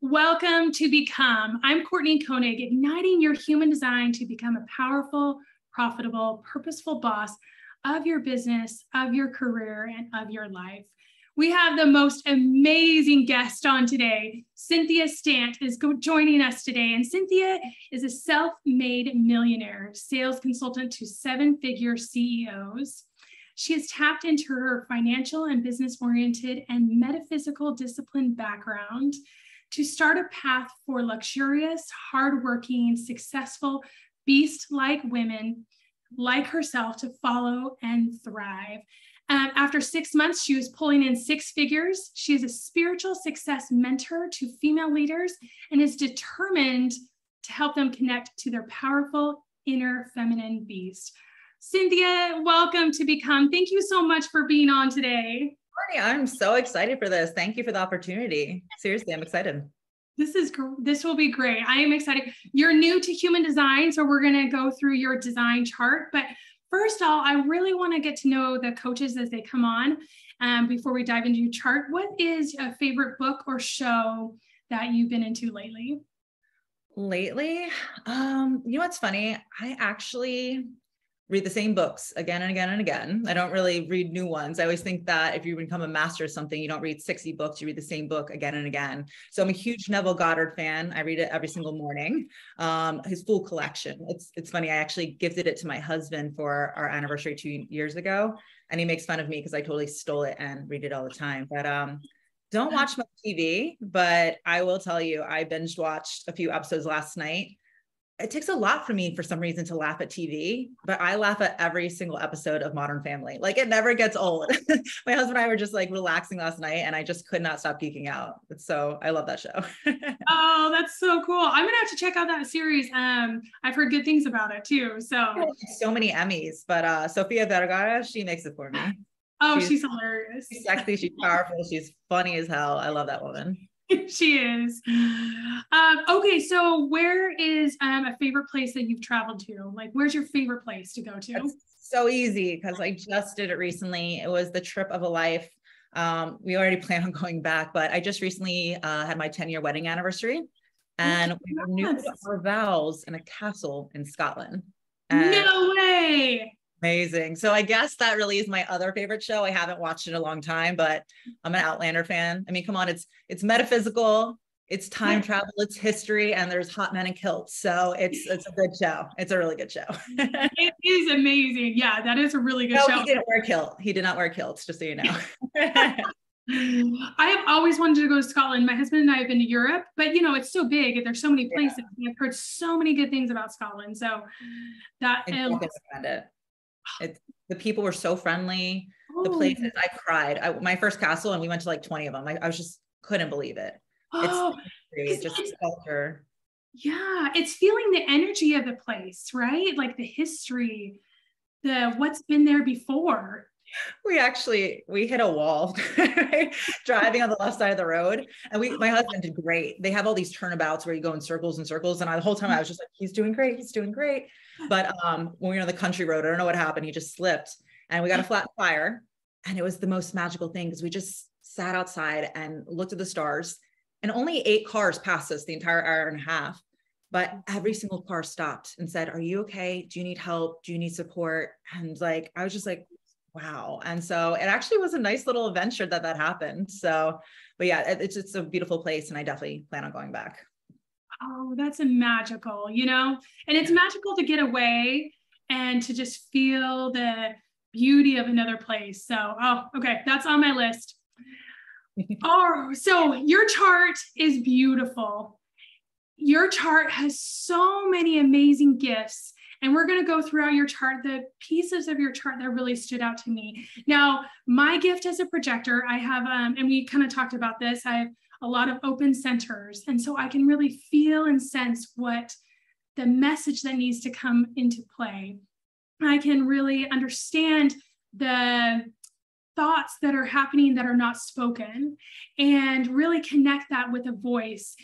Welcome to Become. I'm Courtney Koenig, igniting your human design to become a powerful, profitable, purposeful boss of your business, of your career, and of your life. We have the most amazing guest on today. Cynthia Stant is joining us today. And Cynthia is a self made millionaire, sales consultant to seven figure CEOs. She has tapped into her financial and business oriented and metaphysical discipline background to start a path for luxurious, hardworking, successful, beast like women like herself to follow and thrive. Um, after six months, she was pulling in six figures. She is a spiritual success mentor to female leaders and is determined to help them connect to their powerful inner feminine beast. Cynthia, welcome to Become. Thank you so much for being on today. Courtney, I'm so excited for this. Thank you for the opportunity. Seriously, I'm excited. This is this will be great. I am excited. You're new to human design, so we're going to go through your design chart. But first of all, I really want to get to know the coaches as they come on. Um, before we dive into your chart, what is a favorite book or show that you've been into lately? Lately, um, you know what's funny? I actually read the same books again and again and again. I don't really read new ones. I always think that if you become a master of something, you don't read 60 books, you read the same book again and again. So I'm a huge Neville Goddard fan. I read it every single morning. Um, his full collection. It's it's funny. I actually gifted it to my husband for our anniversary two years ago. And he makes fun of me because I totally stole it and read it all the time. But um, don't watch my TV, but I will tell you, I binge watched a few episodes last night it takes a lot for me for some reason to laugh at TV, but I laugh at every single episode of Modern Family. Like it never gets old. My husband and I were just like relaxing last night and I just could not stop geeking out. So I love that show. oh, that's so cool. I'm gonna have to check out that series. Um, I've heard good things about it too. So so many Emmys, but uh Sofia Vergara, she makes it for me. Oh, she's, she's hilarious. She's sexy, she's powerful, she's funny as hell. I love that woman. she is. Um, okay, so where is um, a favorite place that you've traveled to? Like, where's your favorite place to go to? That's so easy because I just did it recently. It was the trip of a life. Um, we already plan on going back, but I just recently uh, had my 10 year wedding anniversary and we renewed our vows in a castle in Scotland. And no way. Amazing. So I guess that really is my other favorite show. I haven't watched it a long time, but I'm an Outlander fan. I mean, come on, it's it's metaphysical, it's time travel, it's history, and there's hot men in kilts. So it's it's a good show. It's a really good show. it is amazing. Yeah, that is a really good no, show. He didn't wear kilt. He did not wear kilts, just so you know. I have always wanted to go to Scotland. My husband and I have been to Europe, but you know, it's so big. And there's so many places. Yeah. I've heard so many good things about Scotland. So that I um, recommend it. The people were so friendly. Oh. The places I cried. I, my first castle, and we went to like 20 of them. I, I was just couldn't believe it. Oh, it's just culture. Yeah, it's feeling the energy of the place, right? Like the history, the what's been there before we actually we hit a wall driving on the left side of the road and we my husband did great they have all these turnabouts where you go in circles and circles and I, the whole time i was just like he's doing great he's doing great but um, when we were on the country road, I don't know what happened. He just slipped and we got a flat fire. And it was the most magical thing because we just sat outside and looked at the stars. And only eight cars passed us the entire hour and a half. But every single car stopped and said, Are you okay? Do you need help? Do you need support? And like, I was just like, wow. And so it actually was a nice little adventure that that happened. So, but yeah, it's, it's a beautiful place. And I definitely plan on going back oh, that's a magical, you know? And it's magical to get away and to just feel the beauty of another place. So, oh, okay, that's on my list. oh, so your chart is beautiful. Your chart has so many amazing gifts. And we're going to go throughout your chart, the pieces of your chart that really stood out to me. Now, my gift as a projector, I have, um, and we kind of talked about this, I have a lot of open centers. And so I can really feel and sense what the message that needs to come into play. I can really understand the thoughts that are happening that are not spoken and really connect that with a voice.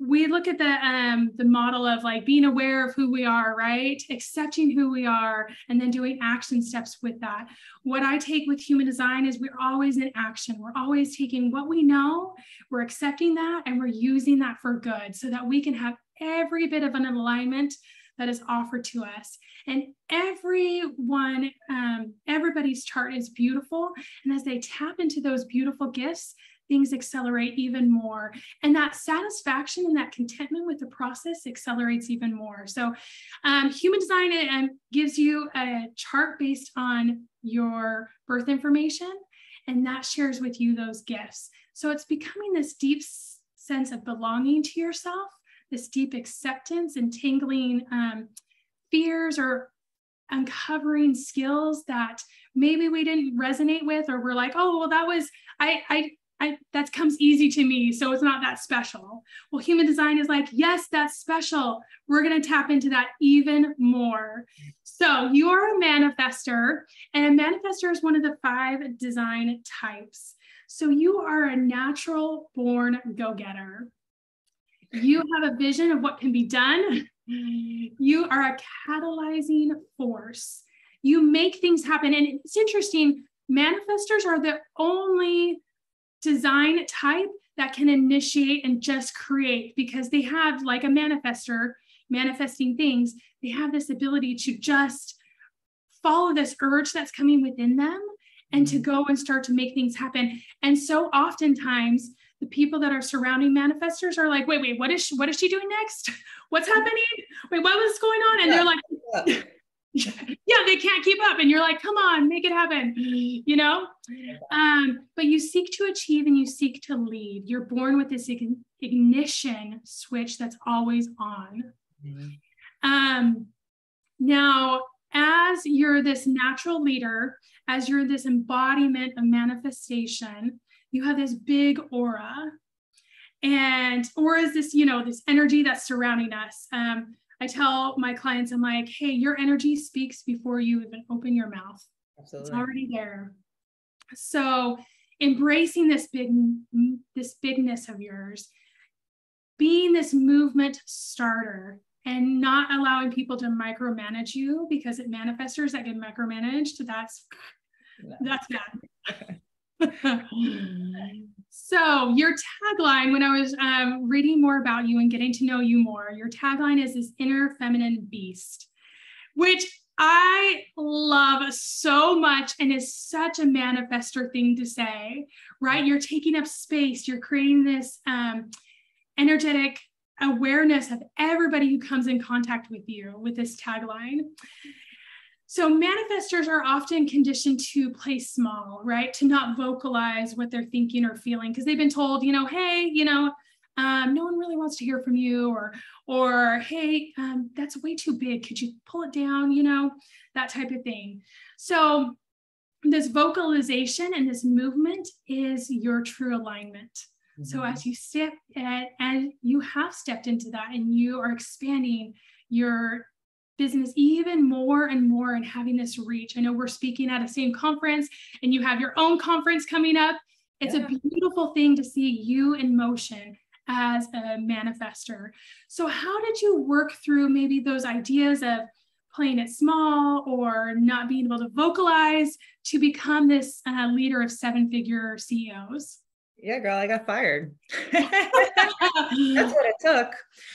We look at the um, the model of like being aware of who we are, right? Accepting who we are, and then doing action steps with that. What I take with human design is we're always in action. We're always taking what we know, we're accepting that, and we're using that for good, so that we can have every bit of an alignment that is offered to us. And everyone, um, everybody's chart is beautiful. And as they tap into those beautiful gifts, things accelerate even more. And that satisfaction and that contentment with the process accelerates even more. So, um, human design um, gives you a chart based on your birth information, and that shares with you those gifts. So, it's becoming this deep sense of belonging to yourself, this deep acceptance and tingling um, fears or uncovering skills that maybe we didn't resonate with or we're like oh well that was i i I, that comes easy to me, so it's not that special. Well, human design is like, yes, that's special. We're going to tap into that even more. So, you are a manifestor, and a manifestor is one of the five design types. So, you are a natural born go getter. You have a vision of what can be done. You are a catalyzing force. You make things happen. And it's interesting, manifestors are the only design type that can initiate and just create because they have like a manifestor manifesting things they have this ability to just follow this urge that's coming within them and to mm-hmm. go and start to make things happen. And so oftentimes the people that are surrounding manifestors are like wait wait what is she, what is she doing next? What's happening? Wait what was going on? And yeah. they're like yeah, they can't keep up. And you're like, come on, make it happen, you know? Um, but you seek to achieve and you seek to lead. You're born with this ignition switch that's always on. Mm-hmm. Um, now, as you're this natural leader, as you're this embodiment of manifestation, you have this big aura. And aura is this, you know, this energy that's surrounding us. Um, I tell my clients, I'm like, hey, your energy speaks before you even open your mouth. Absolutely. It's already there. So embracing this big this bigness of yours, being this movement starter and not allowing people to micromanage you because it manifestors that get micromanaged, that's no. that's bad. So, your tagline, when I was um, reading more about you and getting to know you more, your tagline is this inner feminine beast, which I love so much and is such a manifestor thing to say, right? You're taking up space, you're creating this um, energetic awareness of everybody who comes in contact with you with this tagline. So manifestors are often conditioned to play small, right? To not vocalize what they're thinking or feeling because they've been told, you know, hey, you know, um, no one really wants to hear from you, or or hey, um, that's way too big. Could you pull it down? You know, that type of thing. So this vocalization and this movement is your true alignment. Mm-hmm. So as you step and, and you have stepped into that and you are expanding your business even more and more and having this reach. I know we're speaking at a same conference and you have your own conference coming up. It's yeah. a beautiful thing to see you in motion as a manifestor. So, how did you work through maybe those ideas of playing it small or not being able to vocalize to become this uh, leader of seven figure CEOs? Yeah girl i got fired. That's what it took.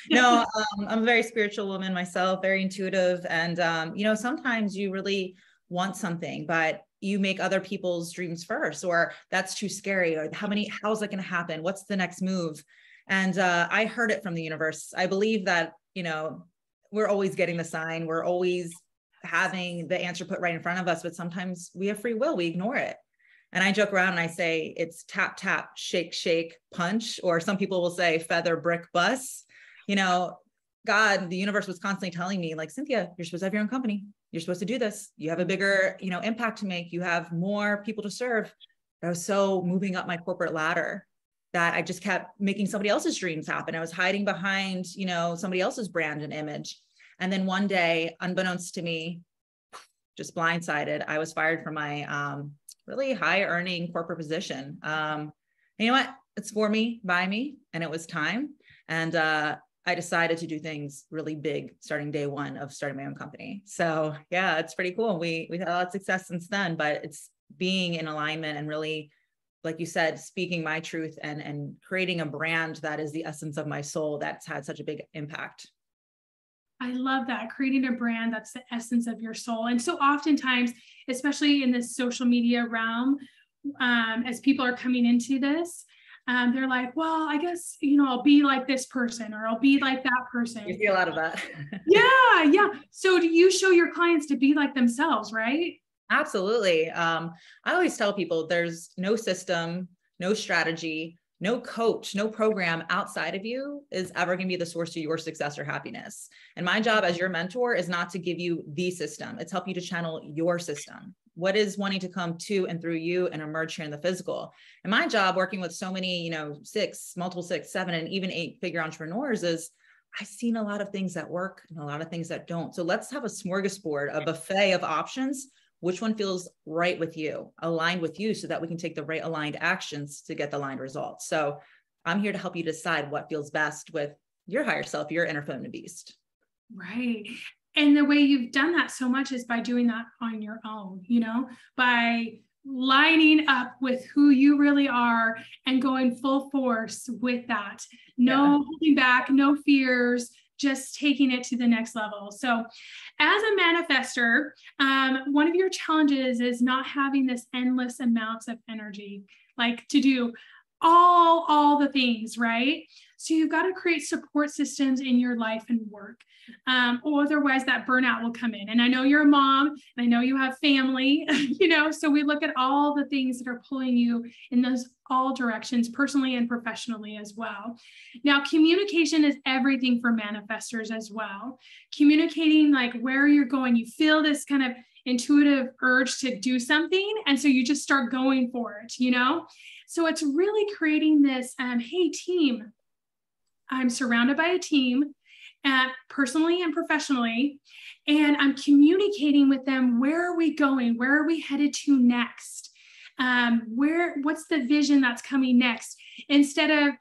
No um, i'm a very spiritual woman myself very intuitive and um, you know sometimes you really want something but you make other people's dreams first or that's too scary or how many how's that going to happen? What's the next move? And uh, i heard it from the universe. I believe that you know we're always getting the sign we're always having the answer put right in front of us but sometimes we have free will we ignore it and I joke around and I say it's tap, tap, shake, shake, punch, or some people will say feather, brick, bus. You know, God, the universe was constantly telling me, like, Cynthia, you're supposed to have your own company. You're supposed to do this. You have a bigger, you know, impact to make. You have more people to serve. I was so moving up my corporate ladder that I just kept making somebody else's dreams happen. I was hiding behind, you know, somebody else's brand and image. And then one day, unbeknownst to me, just blindsided, I was fired from my um, really high earning corporate position. Um, you know what? It's for me, by me, and it was time. And uh, I decided to do things really big starting day one of starting my own company. So yeah, it's pretty cool. We we've had a lot of success since then, but it's being in alignment and really, like you said, speaking my truth and and creating a brand that is the essence of my soul that's had such a big impact. I love that creating a brand that's the essence of your soul. And so oftentimes, especially in this social media realm, um, as people are coming into this, um, they're like, well, I guess, you know, I'll be like this person or I'll be like that person. You see a lot of that. yeah. Yeah. So do you show your clients to be like themselves, right? Absolutely. Um, I always tell people there's no system, no strategy, no coach, no program outside of you is ever going to be the source of your success or happiness. And my job as your mentor is not to give you the system, it's help you to channel your system. What is wanting to come to and through you and emerge here in the physical? And my job working with so many you know six multiple six seven and even eight figure entrepreneurs is i've seen a lot of things that work and a lot of things that don't. So let's have a smorgasbord a buffet of options which one feels right with you aligned with you so that we can take the right aligned actions to get the aligned results. So i'm here to help you decide what feels best with your higher self your inner feminine beast. Right. And the way you've done that so much is by doing that on your own you know by lining up with who you really are and going full force with that. No yeah. holding back no fears just taking it to the next level. So as a manifestor um, one of your challenges is not having this endless amounts of energy like to do all all the things right so you've got to create support systems in your life and work um, or otherwise that burnout will come in. And i know you're a mom and i know you have family you know so we look at all the things that are pulling you in those all directions personally and professionally as well. Now communication is everything for manifestors as well. Communicating like where you're going you feel this kind of intuitive urge to do something and so you just start going for it you know? So it's really creating this um, hey, team, I'm surrounded by a team, personally and professionally, and I'm communicating with them where are we going? Where are we headed to next? Um, where what's the vision that's coming next? Instead of,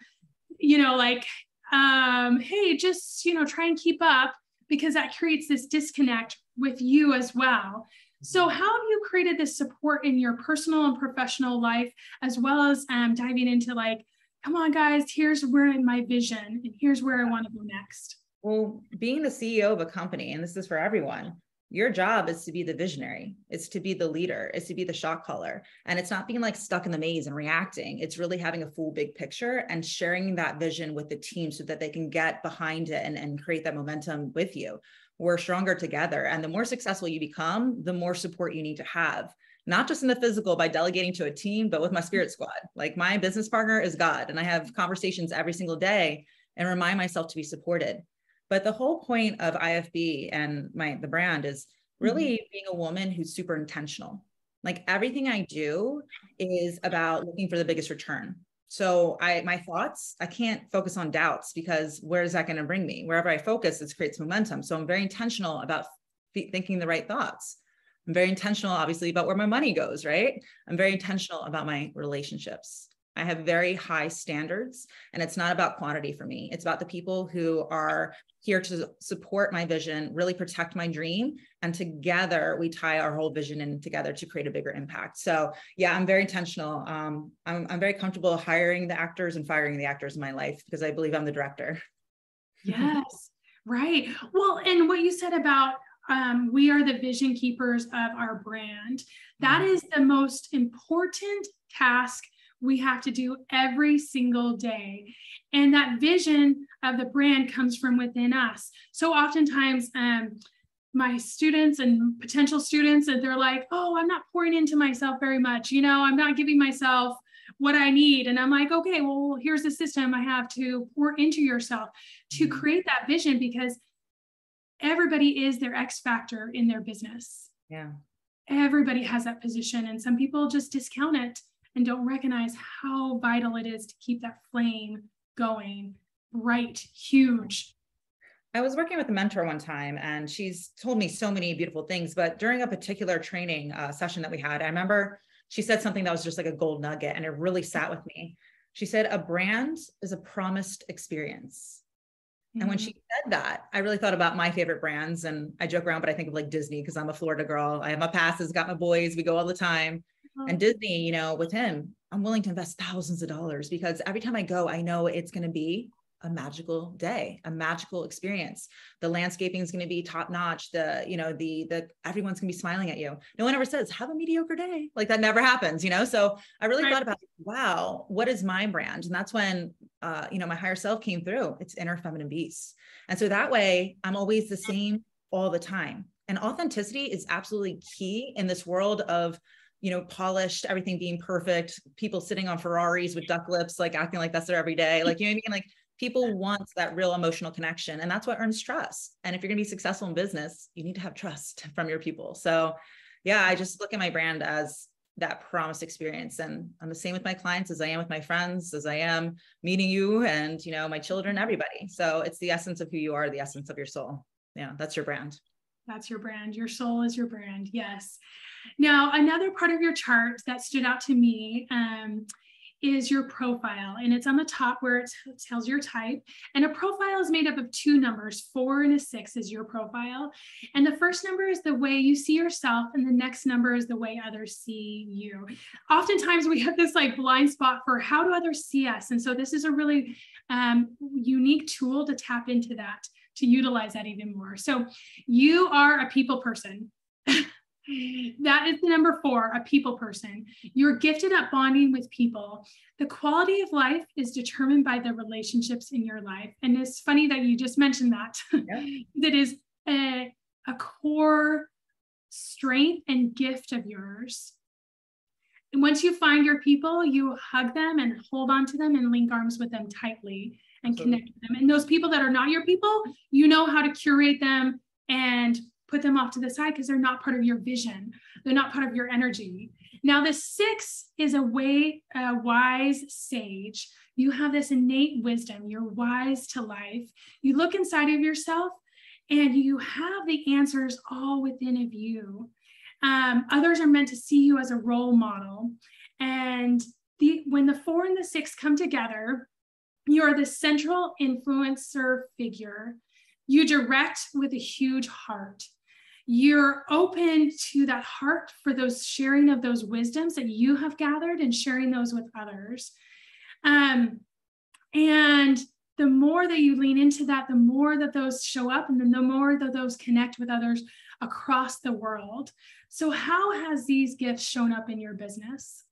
you know, like, um, hey, just you know, try and keep up because that creates this disconnect with you as well. So, how have you created this support in your personal and professional life, as well as um, diving into like, come on, guys, here's where my vision and here's where I want to go next? Well, being the CEO of a company, and this is for everyone, your job is to be the visionary. It's to be the leader. It's to be the shot caller. And it's not being like stuck in the maze and reacting. It's really having a full big picture and sharing that vision with the team so that they can get behind it and, and create that momentum with you. We're stronger together. And the more successful you become, the more support you need to have, not just in the physical by delegating to a team, but with my spirit squad. Like my business partner is God, and I have conversations every single day and remind myself to be supported. But the whole point of IFB and my the brand is really mm-hmm. being a woman who's super intentional. Like everything I do is about looking for the biggest return. So I my thoughts, I can't focus on doubts because where is that going to bring me? Wherever I focus, it creates momentum. So I'm very intentional about th- thinking the right thoughts. I'm very intentional, obviously, about where my money goes, right? I'm very intentional about my relationships. I have very high standards, and it's not about quantity for me. It's about the people who are here to support my vision, really protect my dream. And together we tie our whole vision in together to create a bigger impact. So, yeah, I'm very intentional. Um, I'm, I'm very comfortable hiring the actors and firing the actors in my life because I believe I'm the director. Yes, right. Well, and what you said about um, we are the vision keepers of our brand, that mm-hmm. the most important task we have to do every single day. And that vision of the brand comes from within us. So oftentimes, um, my students and potential students, and they're like, oh, I'm not pouring into myself very much. You know, I'm not giving myself what I need. And I'm like, okay, well, here's the system I have to pour into yourself to mm-hmm. create that vision because everybody is their X factor in their business. Yeah. Everybody has that position, and some people just discount it and don't recognize how vital it is to keep that flame going bright, huge. I was working with a mentor one time and she's told me so many beautiful things. But during a particular training uh, session that we had, I remember she said something that was just like a gold nugget and it really sat with me. She said, a brand is a promised experience. And when she mm-hmm. said that, I really thought about my favorite brands. And I joke around, but I think of like Disney because I'm a Florida girl. I have my passes, got my boys, we go all the time. Mm-hmm. And Disney, you know, with him, I'm willing to invest thousands of dollars because every time I go, I know it's going to be a magical day, a magical experience. The landscaping is going to be top notch. The, you know, the, the, everyone's going to be smiling at you. No one ever says, have a mediocre day. Like that never happens, you know? So I really right. thought about, wow, what is my brand? And that's when, uh, you know, my higher self came through. It's inner feminine beast. And so that way I'm always the same all the time. And authenticity is absolutely key in this world of, you know, polished, everything being perfect, people sitting on Ferraris with duck lips, like acting like that's their everyday. Like, you know what I mean? Like people want that real emotional connection and that's what earns trust. And if you're going to be successful in business you need to have trust from your people. So yeah i just look at my brand as that promise experience and i'm the same with my clients as i am with my friends as i am meeting you and you know my children everybody. So it's the essence of who you are the essence of your soul. Yeah that's your brand. That's your brand. Your soul is your brand. Yes. Now another part of your chart that stood out to me um, is your profile. And it's on the top where it tells your type. And a profile is made up of two numbers, four and a six is your profile. And the first number is the way you see yourself, and the next number is the way others see you. Oftentimes we have this like blind spot for how do others see us? And so this is a really um, unique tool to tap into that, to utilize that even more. So you are a people person. That is the number four, a people person. You're gifted at bonding with people. The quality of life is determined by the relationships in your life. And it's funny that you just mentioned that. Yeah. that is a, a core strength and gift of yours. And once you find your people, you hug them and hold on to them and link arms with them tightly and connect with them. And those people that are not your people, you know how to curate them and put them off to the side because they're not part of your vision. They're not part of your energy. Now, the six is a way, a wise sage. You have this innate wisdom. You're wise to life. You look inside of yourself and you have the answers all within of you. Um, others are meant to see you as a role model. And the, when the four and the six come together, you're the central influencer figure. You direct with a huge heart you're open to that heart for those sharing of those wisdoms that you have gathered and sharing those with others. Um, and the more that you lean into that, the more that those show up, and then the more that those connect with others across the world. So, how has these gifts shown up in your business?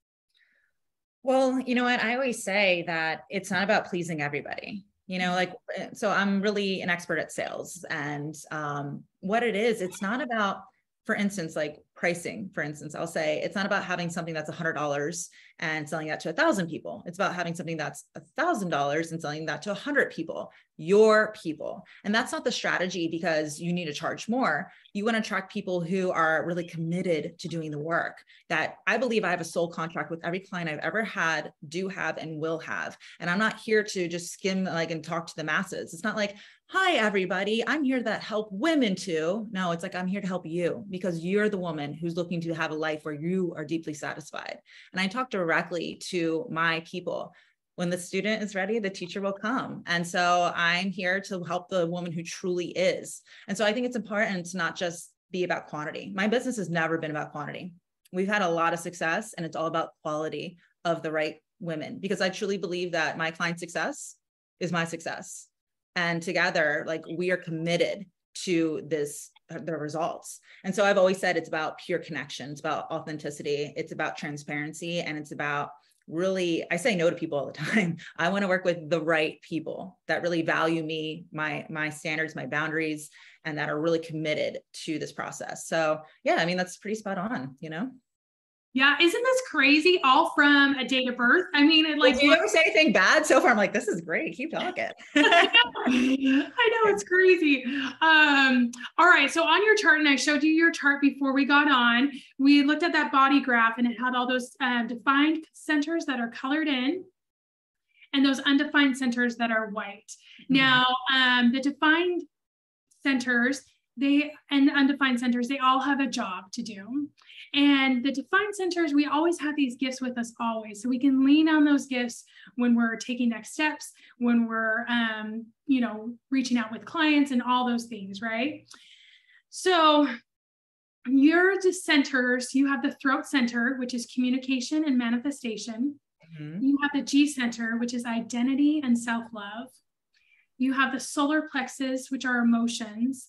Well, you know what? I always say that it's not about pleasing everybody you know like eh, so i'm really an expert at sales and um, what it is it's not about for instance like pricing for instance i'll say it's not about having something that's $100 and selling that to a thousand people. It's about having something that's a thousand dollars and selling that to a hundred people your people. And that's not the strategy because you need to charge more. You want to attract people who are really committed to doing the work that i believe i have a soul contract with every client i've ever had do have and will have. And i'm not here to just skim like and talk to the masses. It's not like hi everybody. I'm here to help women too. No it's like i'm here to help you because you're the woman who's looking to have a life where you are deeply satisfied. And i talk directly to my people. When the student is ready the teacher will come. And so i'm here to help the woman who truly is. And so i think it's important to not just be about quantity. My business has never been about quantity. We've had a lot of success and it's all about quality of the right women because i truly believe that my client success is my success and together like we are committed to this uh, the results. And so i've always said it's about pure connection it's about authenticity it's about transparency and it's about really i say no to people all the time. I want to work with the right people that really value me my my standards my boundaries and that are really committed to this process. So yeah i mean that's pretty spot on you know yeah, isn't this crazy? All from a date of birth. I mean, it like. do you ever say anything bad so far? I'm like, this is great. Keep talking. I, know. I know it's crazy. Um, all right, so on your chart, and I showed you your chart before we got on. We looked at that body graph, and it had all those uh, defined centers that are colored in, and those undefined centers that are white. Mm-hmm. Now, um, the defined centers they and the undefined centers, they all have a job to do. And the defined centers, we always have these gifts with us always. So we can lean on those gifts when we're taking next steps, when we're, um, you know, reaching out with clients and all those things, right? So your centers, you have the throat center, which is communication and manifestation. Mm-hmm. You have the G center, which is identity and self love. You have the solar plexus, which are emotions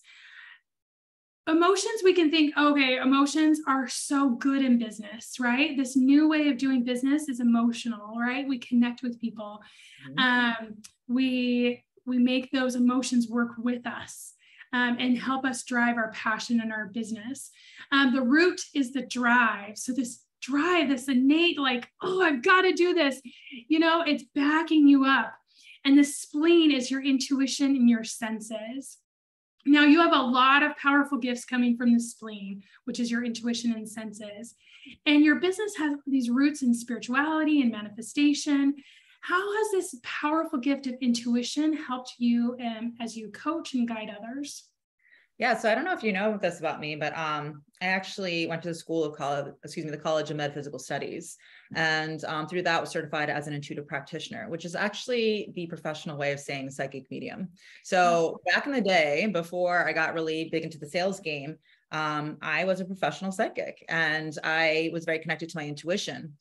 emotions we can think okay emotions are so good in business right? This new way of doing business is emotional right? We connect with people. Mm-hmm. um, we we make those emotions work with us um, and help us drive our passion in our business. Um, the root is the drive. So this drive this innate like oh i've got to do this. You know it's backing you up. And the spleen is your intuition and your senses now, you have a lot of powerful gifts coming from the spleen, which is your intuition and senses. And your business has these roots in spirituality and manifestation. How has this powerful gift of intuition helped you um, as you coach and guide others? Yeah, so I don't know if you know this about me, but um, I actually went to the School of College, excuse me, the College of Metaphysical Studies, and um, through that was certified as an intuitive practitioner, which is actually the professional way of saying psychic medium. So back in the day, before I got really big into the sales game, um, I was a professional psychic, and I was very connected to my intuition.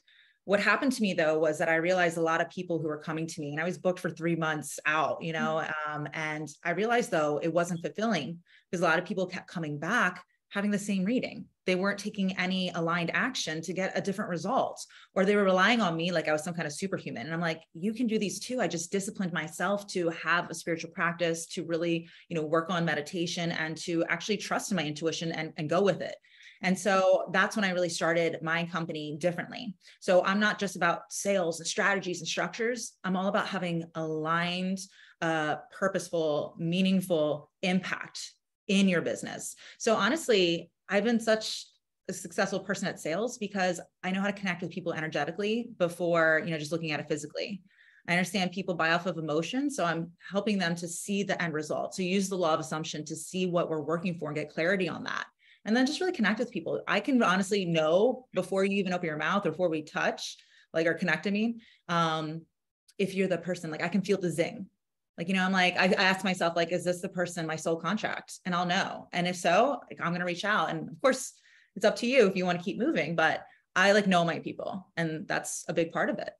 What happened to me though was that I realized a lot of people who were coming to me, and I was booked for three months out, you know, mm-hmm. um, and I realized though it wasn't fulfilling because a lot of people kept coming back having the same reading. They weren't taking any aligned action to get a different result, or they were relying on me like I was some kind of superhuman. And I'm like, you can do these too. I just disciplined myself to have a spiritual practice, to really, you know, work on meditation and to actually trust in my intuition and, and go with it. And so that's when I really started my company differently. So I'm not just about sales and strategies and structures. I'm all about having aligned, uh, purposeful, meaningful impact in your business. So honestly, I've been such a successful person at sales because I know how to connect with people energetically before, you know, just looking at it physically. I understand people buy off of emotion. So I'm helping them to see the end result. So use the law of assumption to see what we're working for and get clarity on that and then just really connect with people. I can honestly know before you even open your mouth or before we touch, like or connect to me, um, if you're the person, like I can feel the zing. Like, you know, I'm like, I, I ask myself, like, is this the person, my soul contract? And I'll know. And if so, like, I'm going to reach out. And of course, it's up to you if you want to keep moving, but I like know my people. And that's a big part of it.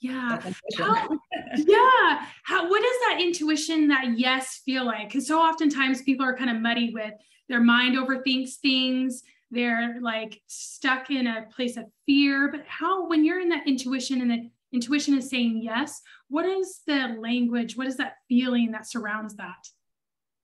Yeah. How, yeah. How, what does that intuition, that yes feel like? Because so oftentimes people are kind of muddy with their mind overthinks things. They're like stuck in a place of fear. But how, when you're in that intuition and the intuition is saying yes, what is the language? What is that feeling that surrounds that?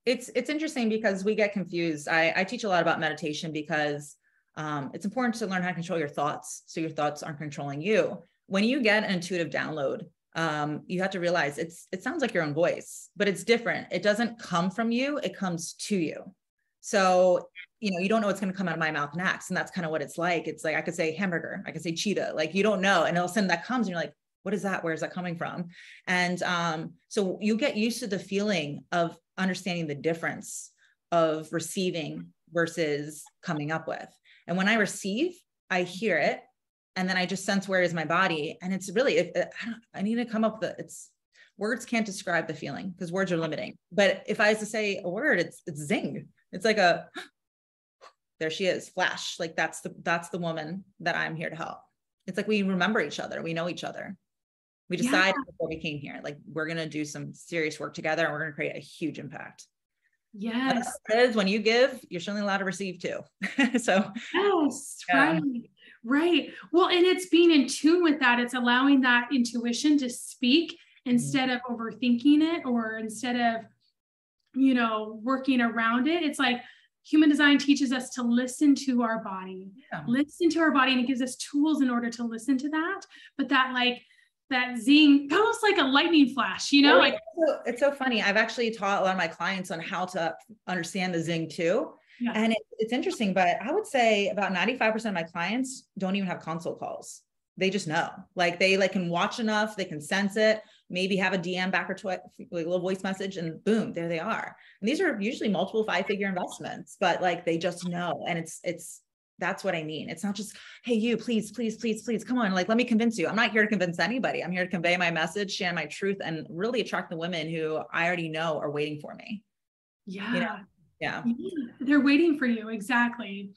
It's it's interesting because we get confused. I, I teach a lot about meditation because um, it's important to learn how to control your thoughts so your thoughts aren't controlling you. When you get an intuitive download, um, you have to realize it's it sounds like your own voice, but it's different. It doesn't come from you; it comes to you. So, you know, you don't know what's going to come out of my mouth next. And that's kind of what it's like. It's like I could say hamburger, I could say cheetah, like you don't know. And all of a sudden that comes and you're like, what is that? Where is that coming from? And um, so you get used to the feeling of understanding the difference of receiving versus coming up with. And when I receive, I hear it and then I just sense where is my body. And it's really, it, I, I need to come up with it's words can't describe the feeling because words are limiting. But if I was to say a word, it's it's zing. It's like a there she is, flash. Like that's the that's the woman that I'm here to help. It's like we remember each other, we know each other. We decided yeah. before we came here, like we're gonna do some serious work together and we're gonna create a huge impact. Yes. Is when you give, you're certainly allowed to receive too. so yes, yeah. right. Right. Well, and it's being in tune with that. It's allowing that intuition to speak mm-hmm. instead mm-hmm. of overthinking it or instead of you know, working around it. It's like human design teaches us to listen to our body, yeah. listen to our body, and it gives us tools in order to listen to that. But that, like, that zing, almost like a lightning flash, you know, like it's so, it's so funny. I've actually taught a lot of my clients on how to understand the zing too. Yeah. And it, it's interesting, but I would say about 95% of my clients don't even have consult calls. They just know, like they like can watch enough, they can sense it maybe have a DM back or twice, like a little voice message, and boom, there they are. And these are usually multiple five figure investments, but like they just know. And it's, it's, that's what I mean. It's not just, hey, you, please, please, please, please, come on. Like, let me convince you. I'm not here to convince anybody. I'm here to convey my message, share my truth, and really attract the women who I already know are waiting for me. Yeah. You know? yeah. They're waiting for you. Exactly.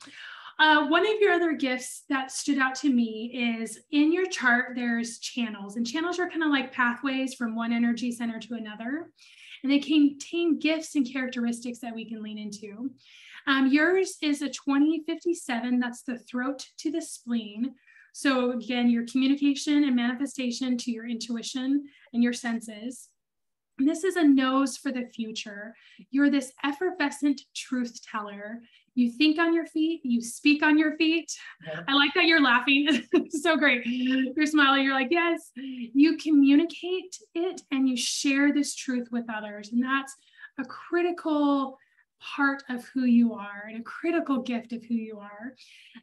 Uh, one of your other gifts that stood out to me is in your chart, there's channels, and channels are kind of like pathways from one energy center to another. And they contain gifts and characteristics that we can lean into. Um, yours is a 2057, that's the throat to the spleen. So, again, your communication and manifestation to your intuition and your senses. And this is a nose for the future. You're this effervescent truth teller you think on your feet, you speak on your feet. Yeah. I like that you're laughing. so great. You're smiling. You're like, yes, you communicate it and you share this truth with others. And that's a critical part of who you are and a critical gift of who you are.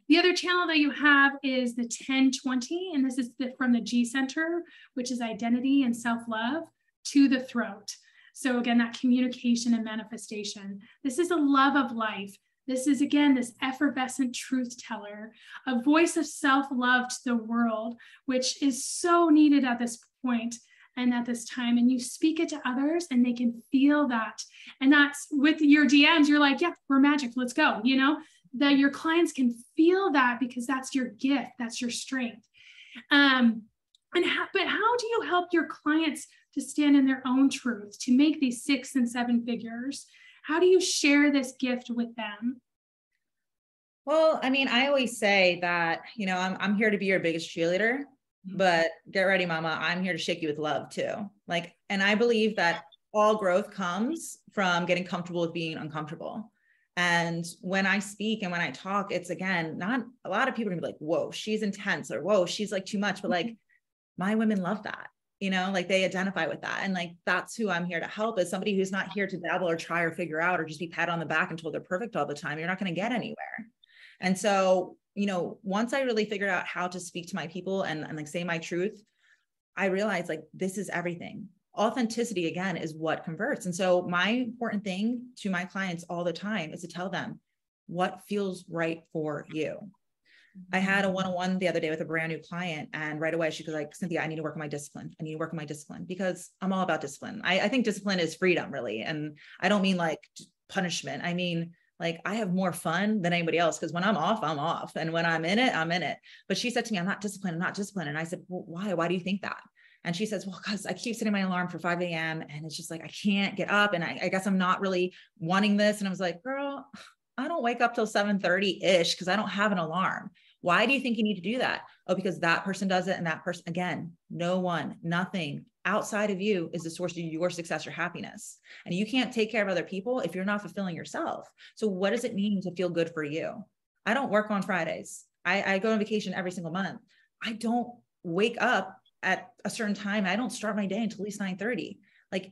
The other channel that you have is the 1020, and this is the, from the G Center, which is identity and self love, to the throat. So, again, that communication and manifestation. This is a love of life. This is again this effervescent truth teller, a voice of self love to the world, which is so needed at this point and at this time. And you speak it to others and they can feel that. And that's with your DMs, you're like, yeah, we're magic, let's go. You know, that your clients can feel that because that's your gift, that's your strength. Um, and how, but how do you help your clients to stand in their own truth, to make these six and seven figures? How do you share this gift with them? Well, I mean, I always say that, you know, I'm, I'm here to be your biggest cheerleader, mm-hmm. but get ready, mama. I'm here to shake you with love too. Like, and I believe that all growth comes from getting comfortable with being uncomfortable. And when I speak and when I talk, it's again, not a lot of people are gonna be like, whoa, she's intense or whoa, she's like too much. But like mm-hmm. my women love that you know like they identify with that and like that's who i'm here to help is somebody who's not here to dabble or try or figure out or just be pat on the back and told they're perfect all the time you're not going to get anywhere. And so you know once i really figured out how to speak to my people and, and like say my truth i realized like this is everything. Authenticity again is what converts and so my important thing to my clients all the time is to tell them what feels right for you I had a one on one the other day with a brand new client, and right away she was like, Cynthia, I need to work on my discipline. I need to work on my discipline because I'm all about discipline. I, I think discipline is freedom, really. And I don't mean like punishment. I mean, like I have more fun than anybody else because when I'm off, I'm off. And when I'm in it, I'm in it. But she said to me, I'm not disciplined. I'm not disciplined. And I said, well, why? Why do you think that? And she says, well, because I keep setting my alarm for 5 a.m. and it's just like, I can't get up. And I, I guess I'm not really wanting this. And I was like, girl, I don't wake up till 7:30 ish because I don't have an alarm. Why do you think you need to do that? Oh, because that person does it and that person again, no one, nothing outside of you is the source of your success or happiness. And you can't take care of other people if you're not fulfilling yourself. So what does it mean to feel good for you? I don't work on Fridays. I, I go on vacation every single month. I don't wake up at a certain time. I don't start my day until at least 9 30. Like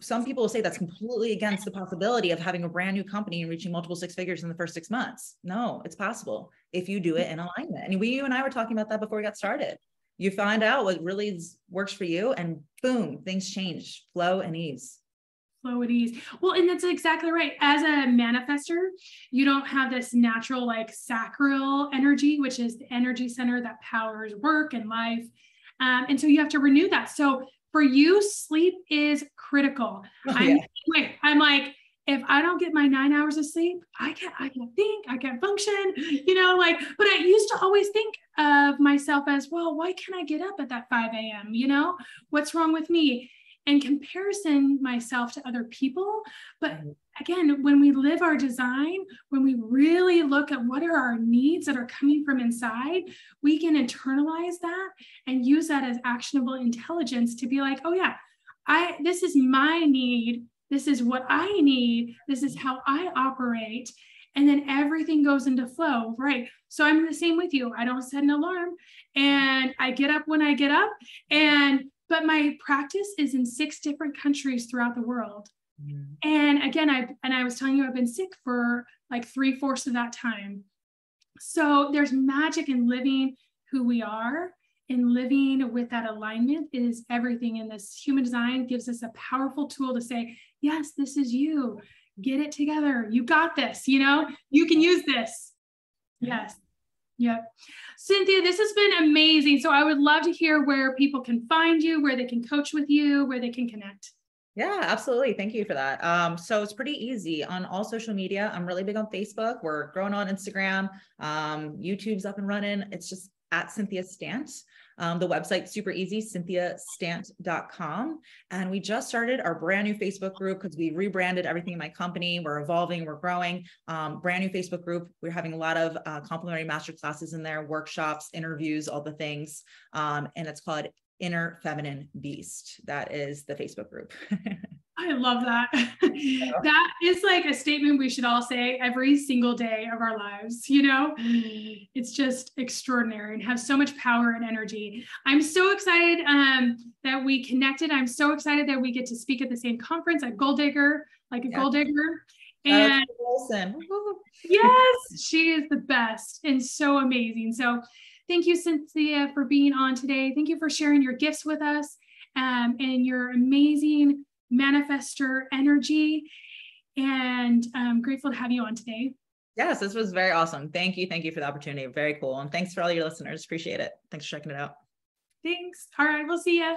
some people will say that's completely against the possibility of having a brand new company and reaching multiple six figures in the first six months. No, it's possible if you do it in alignment. And we, you and I were talking about that before we got started. You find out what really works for you, and boom, things change, flow and ease. Flow and ease. Well, and that's exactly right. As a manifestor, you don't have this natural, like sacral energy, which is the energy center that powers work and life. Um, and so you have to renew that. So for you, sleep is critical. Oh, I'm, yeah. wait, I'm like, if I don't get my nine hours of sleep, I can't, I can't think, I can't function, you know, like, but I used to always think of myself as, well, why can't I get up at that 5 a.m.? You know, what's wrong with me? And comparison myself to other people. But again, when we live our design, when we really look at what are our needs that are coming from inside, we can internalize that and use that as actionable intelligence to be like, oh yeah, I this is my need this is what I need. This is how I operate. And then everything goes into flow, right? So I'm the same with you. I don't set an alarm and I get up when I get up. And, but my practice is in six different countries throughout the world. Mm. And again, I, and I was telling you, I've been sick for like three fourths of that time. So there's magic in living who we are and living with that alignment is everything. And this human design gives us a powerful tool to say, yes, this is you. Get it together. You got this. You know, you can use this. Yes. Yep. Cynthia, this has been amazing. So I would love to hear where people can find you, where they can coach with you, where they can connect. Yeah, absolutely. Thank you for that. Um, so it's pretty easy on all social media. I'm really big on Facebook. We're growing on Instagram. Um, YouTube's up and running. It's just at Cynthia Stant. Um, the website's super easy, cynthiastant.com. And we just started our brand new Facebook group because we rebranded everything in my company. We're evolving, we're growing. Um, brand new Facebook group. We're having a lot of uh, complimentary master classes in there, workshops, interviews, all the things. Um, and it's called Inner Feminine Beast. That is the Facebook group. I love that. that is like a statement we should all say every single day of our lives. You know, it's just extraordinary and have so much power and energy. I'm so excited um, that we connected. I'm so excited that we get to speak at the same conference at Gold Digger, like a yeah. Goal Digger. And Wilson. yes, she is the best and so amazing. So thank you, Cynthia, for being on today. Thank you for sharing your gifts with us um, and your amazing manifestor energy. And I'm grateful to have you on today. Yes, this was very awesome. Thank you. Thank you for the opportunity. Very cool. And thanks for all your listeners. Appreciate it. Thanks for checking it out. Thanks. All right. We'll see you.